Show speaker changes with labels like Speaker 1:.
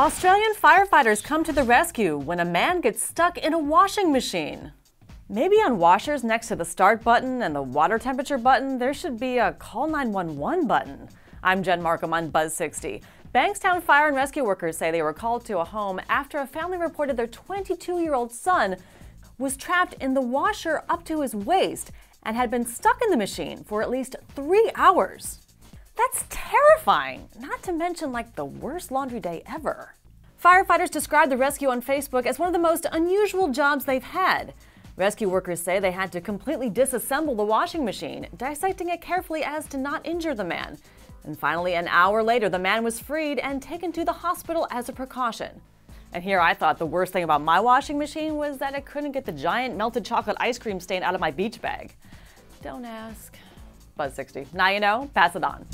Speaker 1: Australian firefighters come to the rescue when a man gets stuck in a washing machine. Maybe on washers next to the start button and the water temperature button, there should be a call 911 button. I'm Jen Markham on Buzz 60. Bankstown fire and rescue workers say they were called to a home after a family reported their 22 year old son was trapped in the washer up to his waist and had been stuck in the machine for at least three hours. That's terrifying, not to mention like the worst laundry day ever. Firefighters described the rescue on Facebook as one of the most unusual jobs they've had. Rescue workers say they had to completely disassemble the washing machine, dissecting it carefully as to not injure the man. And finally, an hour later, the man was freed and taken to the hospital as a precaution. And here I thought the worst thing about my washing machine was that I couldn't get the giant melted chocolate ice cream stain out of my beach bag. Don't ask. Buzz 60. Now you know, pass it on.